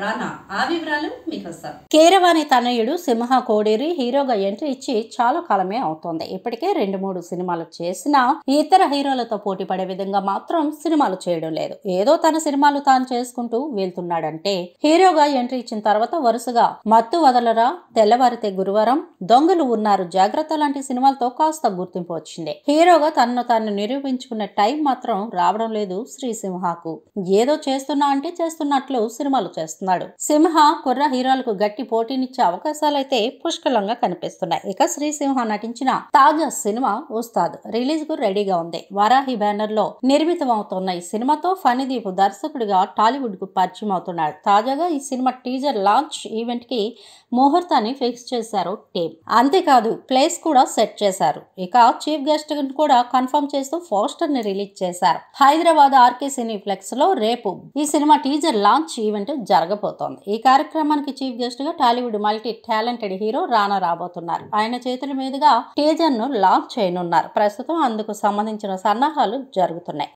రానా. ఆ వివరాలు మీకోసం. కేరవాణి తనయుడు సింహ కోడేరి హీరోగా ఎంట్రీ ఇచ్చి చాలా కాలమే అవుతోంది. ఇప్పటికే రెండు మూడు సినిమాలు చేసినా ఇతర హీరోలతో పోటీ పడే విధంగా మాత్రం సినిమాలు చేయడం లేదు. ఏదో తన సినిమాలు తాను చేసుకుంటూ వెళ్తున్నాడంటే హీరోగా ఎంట్రీ ఇచ్చిన తర్వాత వరుసగా మత్తు వదలరా తెల్లవారితే గురువారం దొంగలు ఉన్నారు జాగ్రత్త లాంటి సినిమాలతో కాస్త గుర్తింపు వచ్చింది. హీరోగా తనను తాను నిరూపించుకున్న టైం మాత్రం రావడం లేదు శ్రీ ఏ ఏదో చేస్తున్నా అంటే చేస్తున్నట్లు సినిమాలు చేస్తున్నాడు. సింహ కుర్ర హీరోలకు గట్టి పోటీనిచ్చే అవకాశాలైతే పుష్కలంగా కనిపిస్తున్నాయి. ఇక శ్రీసింహ నటించిన తాజా సినిమా ఉస్తాద్. రిలీజ్కు రెడీగా ఉంది. వారాహి బ్యానర్లో నిర్మితమవుతున్న ఈ సినిమాతో ఫణిదీప్ దర్శకుడిగా టాలీవుడ్కు పరిచయం అవుతున్నాడు. తాజాగా ఈ సినిమా టీజర్ లాంచ్ ఈవెంట్కి ముహూర్తాన్ని ఫిక్స్ చేశారు టీమ్. అంతేకాదు ప్లేస్ కూడా సెట్ చేశారు. ఇక చీఫ్ గెస్ట్ కూడా కన్ఫర్మ్ చేస్తూ పోస్టర్ని రిలీజ్ చేశారు. హైదరాబాద్ ఆర్కే సినీప్లెక్స్లో రేపు ఈ సినిమా టీజర్ లాంచ్ ఈవెంట్ జరగబోతోంది. ఈ కార్యక్రమానికి చీఫ్ గెస్ట్గా Tollywood multi talented hero Rana రాబోతున్నారు. ఆయన చేతుల మీదుగా టీజర్ను లాంచ్ చేయనున్నారు. ప్రస్తుతం అందుకు సంబంధించిన సన్నాహాలు జరుగుతున్నాయి.